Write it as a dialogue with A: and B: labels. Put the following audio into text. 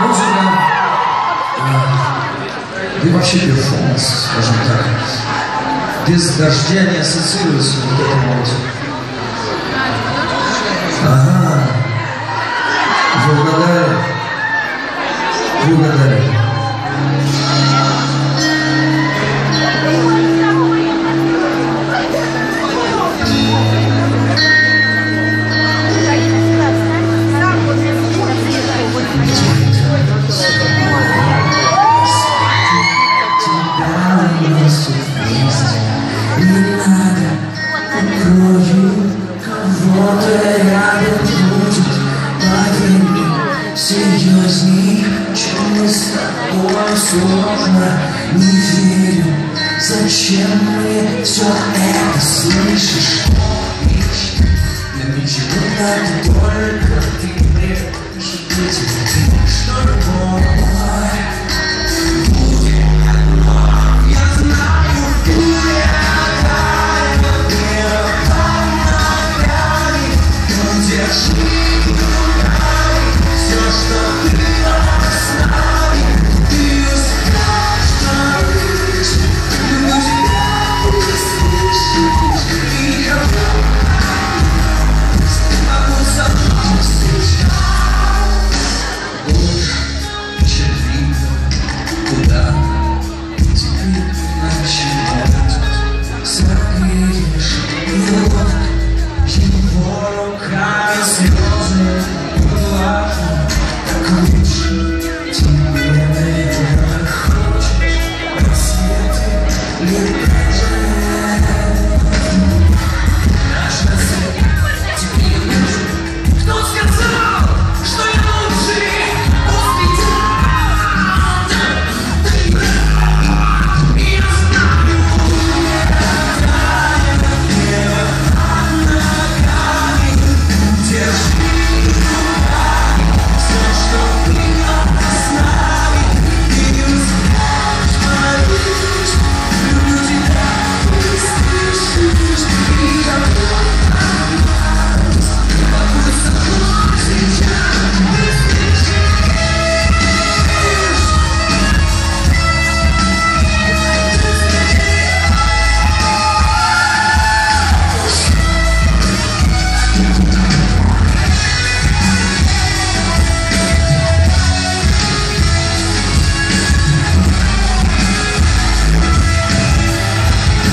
A: Музыка э, и вообще перформанс, скажем так, без дождя не ассоциируется вот этому вот. Ага. Вы угадали? Вы угадали. Сложно, не верю, зачем мне все это слышишь, для ничего так только ты мне, что ты, любовь